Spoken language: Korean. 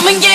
coming, Get